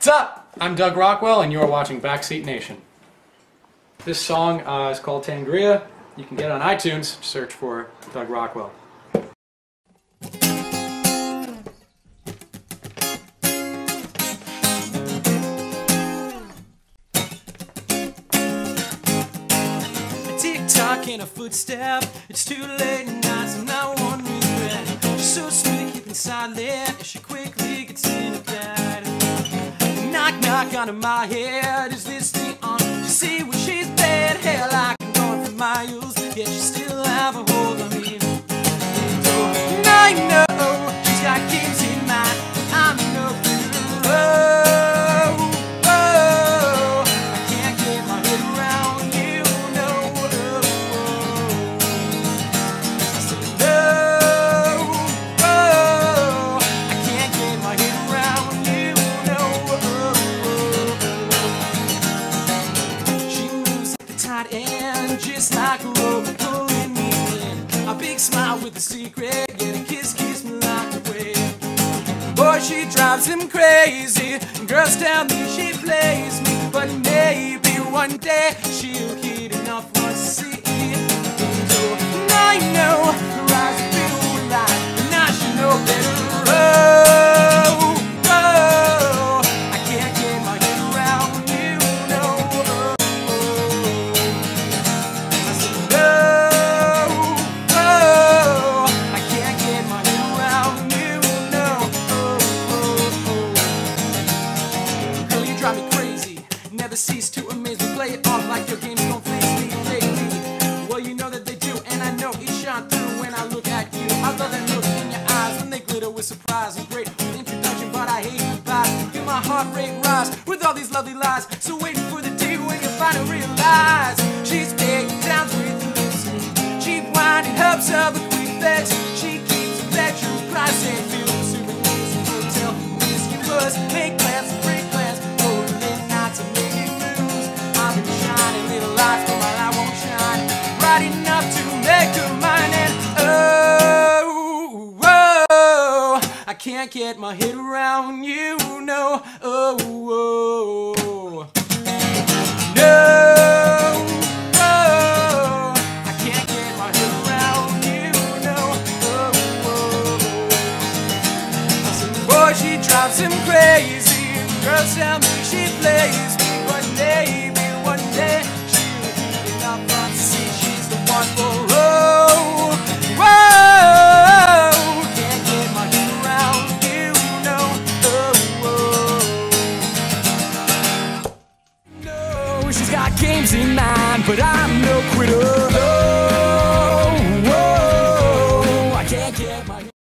What's up? I'm Doug Rockwell, and you are watching Backseat Nation. This song uh, is called Tangria. You can get it on iTunes. Search for Doug Rockwell. tick tock in a footstep. It's too late now, Knock, in my head. Is this the on? You see where she's been. Hell, I can go for miles. Yet she still have a hold on me. And I know she's got games secret, Get a kiss, kiss me like away. Boy, she drives him crazy. Girls tell me she plays me, but maybe one day she'll get like your games don't face me lately. Well, you know that they do, and I know it shone through when I look at you. I love that look in your eyes when they glitter with surprise and great introduction, but I hate goodbyes. Feel my heart rate rise with all these lovely lies. So waiting for the day when you finally realize she's big down with Lucy. Cheap wine and helps of a quick fix. Bright enough to make her mine. And oh, oh, I can't get my head around you, no, oh, oh. No, I can't get my head around you, no. I said, boy, she drives him crazy. Girls tell me she plays me, but maybe one day but I'm no quitter.